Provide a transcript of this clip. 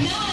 No!